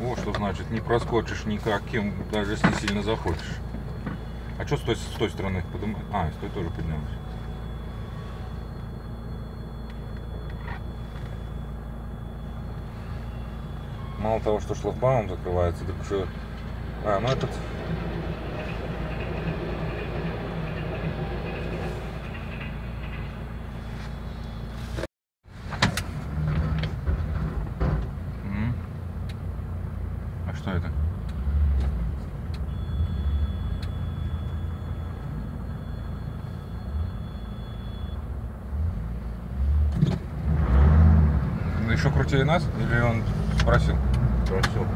О, что значит, не проскочишь никаким, даже если сильно захочешь. А что с той, с той стороны? Подум- А, с той тоже поднялась. Мало того, что шлагбаум закрывается, так еще... А, ну этот... М. А что это? Еще крутее нас? Или он спросил? Просил.